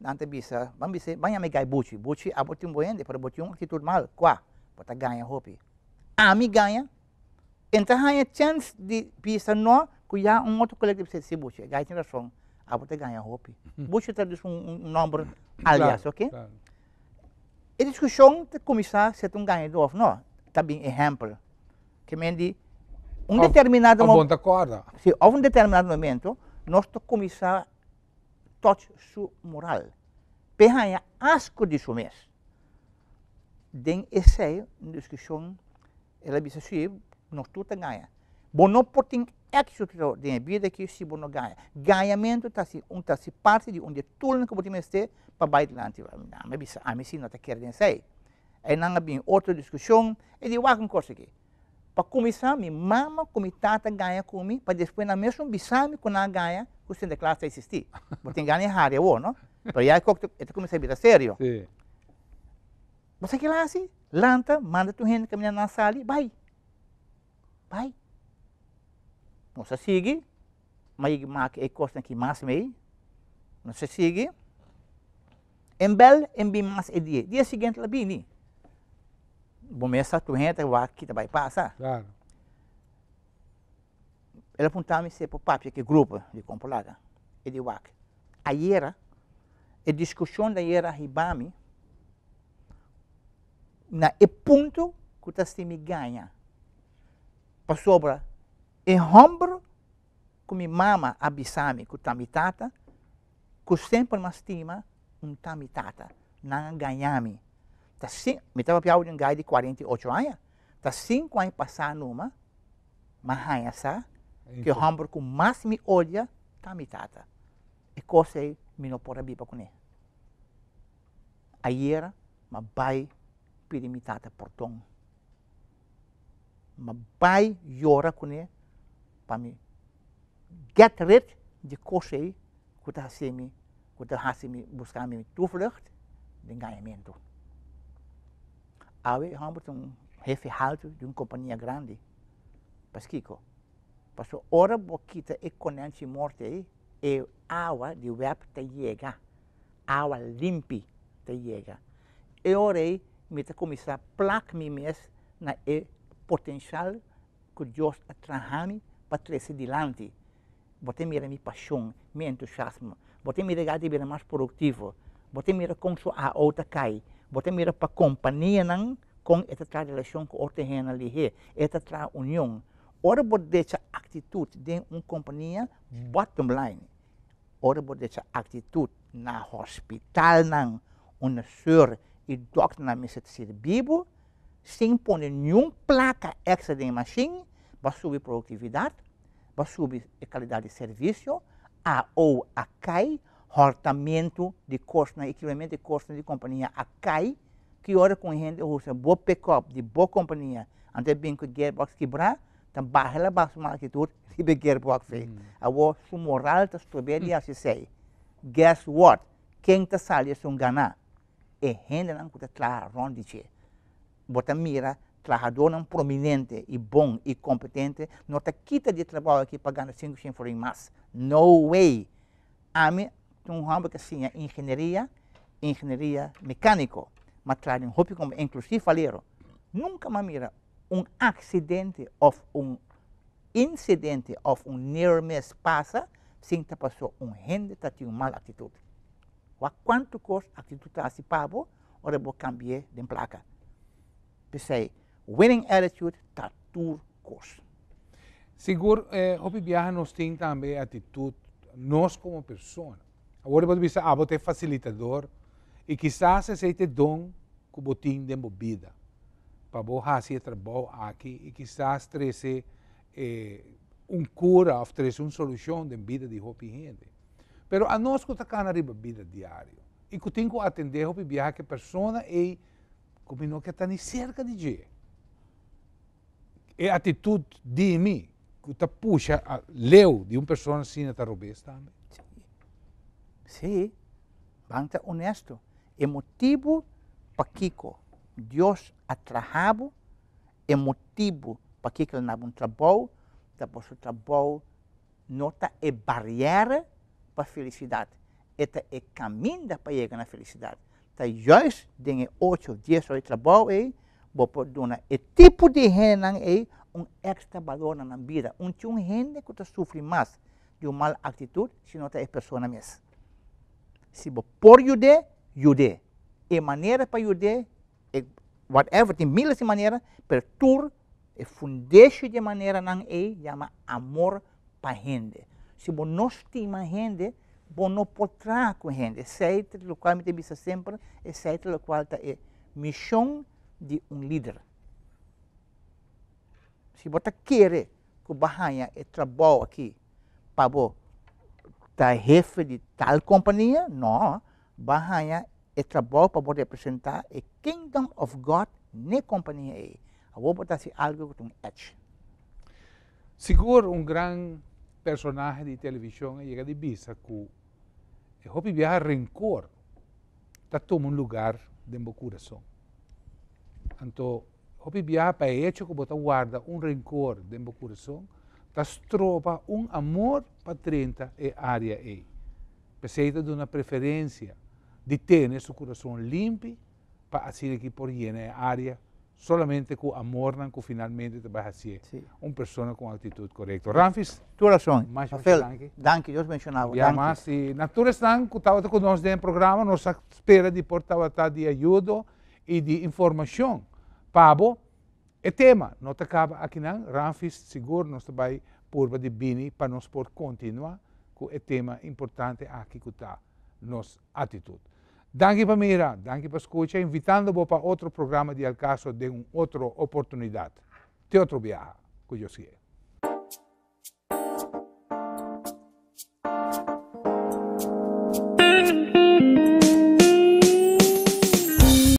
Nanta bisa, vamos dizer, banha me gai buchi, buchi abot yung boyende, para bot yung atitude mal, qua, bota ganha hopi. Ami ganha, enta hanya chance de bisa no, kuya um outro coletivo se se buchi, gai tem razão, abot ganha hopi. Buchi traduz um, um número alias, ok? Claro. A discussão de começar a ser um ganhador, não, bem exemplo. Que men di, um Of- determinado Ang momento, corda. se houve um determinado momento, nós temos que começar a touch su moral. Pehanha asco de su mês. Den essay, uma discussão, ela disse assim, nós tudo ganha. Bom, não pode éxito de vida que se bom não ganha. Ganhamento está se um tá se parte de onde tudo que podemos ter para baixo lá. Não, mas a mim sim não está querendo sei. Aí não há bem outra discussão, e de uma coisa aqui. Para começar, minha mama, como tata ganha comigo, para depois na mesma bisame quando ela ganha, você de classe existir. Porque ganha raro, eu, não? Mas aí eu comecei a vir a sério. Você que lá assim, lanta, manda tu gente caminhar na sala, vai. Vai. Você sigue, mas marca é costa que mais meio. Você sigue. Em bel, em bem mais é dia. Dia seguinte, lá bem, Começa tu gente, vai que vai passar. Claro. Ela apontava-me para o papo, que grupo de compolada. E de WAC. Ayer, a discussão da era Ribami, na e ponto que se me ganha. Para sobra, e ombro, que me mama abisame, que está me tata, que sempre me estima, um tá me tata, não ganha-me. Tá me estava piau de um gai de 48 anos, tá 5 anos passar numa, mas sabe? que o hambur com mais me olha, tá me tata. E coisa aí, me não pode abrir com ele. Ayer, ma bai pedi me tata portão. Ma bai llora com ele, para me get rid de coisa aí, que tá assim me, que tá assim me buscar me toevlucht, de ganhamento. Awe, hambur um jefe alto de uma companhia grande, Pasquico. Paso ora boquita e conente morte e água de web te llega. Água limpa te llega. E ora me te começar a placar me mes na e potencial que Deus atrahame para trazer dilante. Bote mira mi paixão, mi entusiasmo. Bote mira gade mira mais produtivo. Bote mira com a outra cai. Bote mira para companhia não com esta tra relação com outra rena ali, esta tra união. Ora bod dessa atitude de uma companhia bottom line. Ora bod dessa atitude na hospital nang uma sur e dokter na missa de Bibo, sem pôr nenhum placa extra de machine, vai subir produtividade, vai subir a qualidade de serviço, a ou a cai, hortamento de custo, equipamento de custo de companhia a cai, que ora com gente usa boa pick-up de boa companhia, até bem que o gearbox quebrar, dan bahela bas magnitude si beger boak fe. Awo su moral tas tobedi asi sei. Guess what? Quem ta sali sun gana. E hende nan kuta tla rondiche. Bota mira trabajador não prominente e bom e competente, não está quita de trabalho aqui pagando 5 centavos mais. No way. A mim, um ramo que assim, engenharia, engenharia mecânico, hobby como inclusive faleiro. Nunca me mira um acidente ou um incidente ou um near miss passa sem que passou um gente que uma mala atitude. Wa quanto cos atitude está se pavo, ora vou cambiar de placa. Pensei, winning attitude está tudo cos. Seguro, eh, hopi viaja nos tem também atitude, nós como pessoa. Agora você dizer, ah, você é facilitador, e quizás é dom você tem de vida, para você fazer trabalho aqui, e quizás trazer eh, um cura, ou trazer uma solução de vida de hopi gente. Pero a nós que está na vida diário, e que tem que atender hopi viaja que a pessoa é como que está nem cerca de gente. É a atitude de mim que está puxa a leu de uma pessoa assim na robês também. Vamos ser honesto. É motivo para Kiko Deus atrahabo, é motivo para Kiko ele um trabalho, para o trabalho nota é barreira para a felicidade. Este é caminho para chegar na felicidade. Dingen 8 of 10 horas de trabalho vou dar o tipo de gente aí um extra valor na vida. Um tio gente que sofre mais de uma mal atitude se não é pessoa mesmo. Se por ajudar, ajude. E maneira para ajudar, whatever, tem milhares de maneiras, mas tur é fundeixo de maneira não é, chama amor para gente. Se você não estima gente, você não pode com gente. Sei o qual me tem sempre, é sei o qual é missão de um líder. Se você quer que Bahia é trabalho aqui para você tá jefe de tal companhia, não. Bahia é trabalho para você representar o Kingdom of God na companhia aí. Eu vou botar algo com um edge. Seguro um grande personagem de televisão chega de vista que o Hopi viaja rencor está tomando um lugar dentro do coração. Então, Hopi viaja para hecho que bota guarda um rencor dentro do coração, está tropa um amor para 30 e área aí. Precisa de uma preferência de ter seu coração limpo para assim que por a área solamente com amor que finalmente te vai ser sí. uma pessoa com atitude correta. Ramfis? Tu razão. Mais danke. Danke, Deus mencionava. Ja, mas e naturas dan que estava conosco no programa, nós espera de portar de ajuda e de informação. Pabo, é tema, não te acaba aqui não, Ramfis seguro nós vai por de bini para nós por continuar com o tema importante aqui que está nossa atitude. Danke para mira, danke para escucha, invitando para outro programa de Alcaso de uma outra oportunidade, de outro viaje, que eu sei.